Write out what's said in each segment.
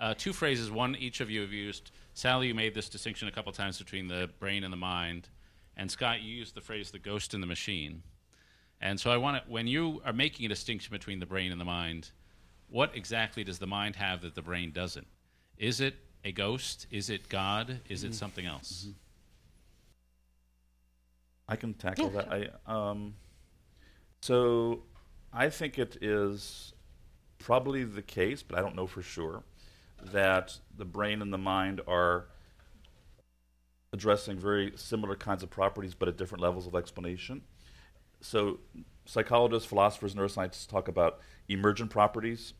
uh, two phrases. One each of you have used. Sally, you made this distinction a couple times between the brain and the mind, and Scott, you used the phrase "the ghost in the machine." And so I want to, when you are making a distinction between the brain and the mind, what exactly does the mind have that the brain doesn't? Is it a ghost? Is it God? Is it something else? I can tackle that. I, um, so I think it is probably the case, but I don't know for sure, that the brain and the mind are addressing very similar kinds of properties, but at different levels of explanation. So psychologists, philosophers, neuroscientists talk about emergent properties,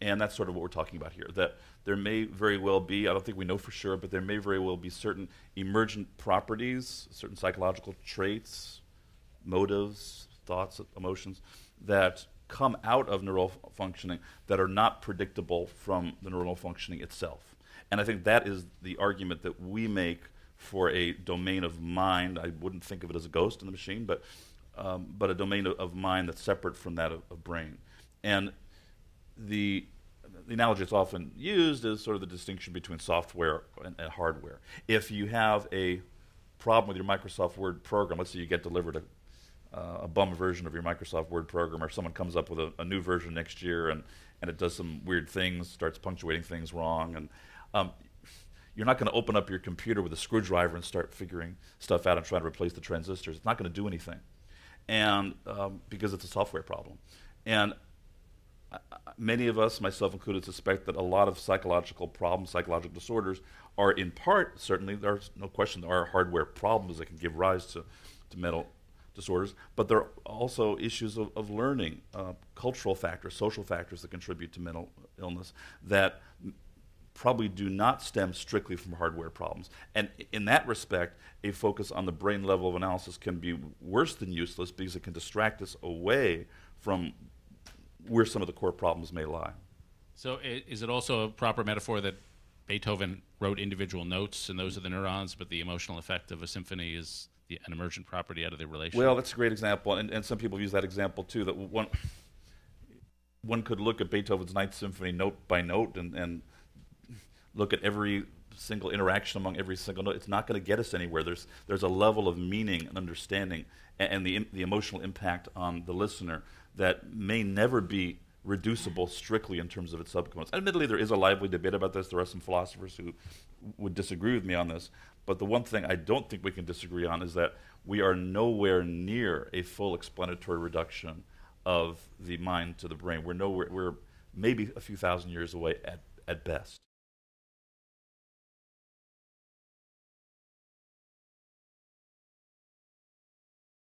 and that's sort of what we're talking about here. That there may very well be, I don't think we know for sure, but there may very well be certain emergent properties, certain psychological traits, motives, thoughts, emotions that come out of neural functioning that are not predictable from the neural functioning itself. And I think that is the argument that we make for a domain of mind. I wouldn't think of it as a ghost in the machine, but um, but a domain of, of, mind that's separate from that of, of brain. And the the analogy that's often used is sort of the distinction between software and, and, hardware. If you have a problem with your Microsoft Word program, let's say you get delivered a, uh, a bum version of your Microsoft Word program, or someone comes up with a, a, new version next year and, and it does some weird things, starts punctuating things wrong, and um, you're not going to open up your computer with a screwdriver and start figuring stuff out and trying to replace the transistors. It's not going to do anything, and um, because it's a software problem. And many of us, myself included, suspect that a lot of psychological problems, psychological disorders, are in part, certainly, there's no question there are hardware problems that can give rise to, to mental disorders, but there are also issues of, of learning, uh, cultural factors, social factors that contribute to mental illness that probably do not stem strictly from hardware problems. And in that respect, a focus on the brain level of analysis can be worse than useless because it can distract us away from where some of the core problems may lie. So, is it also a proper metaphor that Beethoven wrote individual notes, and those are the neurons, but the emotional effect of a symphony is the, an emergent property out of the relation? Well, that's a great example, and, and some people use that example too. That one one could look at Beethoven's Ninth Symphony note by note and, and look at every single interaction among every single note. It's not going to get us anywhere. There's there's a level of meaning and understanding, and, and the the emotional impact on the listener that may never be reducible strictly in terms of its subcomponents. Admittedly, there is a lively debate about this. There are some philosophers who would disagree with me on this. But the one thing I don't think we can disagree on is that we are nowhere near a full explanatory reduction of the mind to the brain. We're nowhere. We're maybe a few thousand years away at, at best.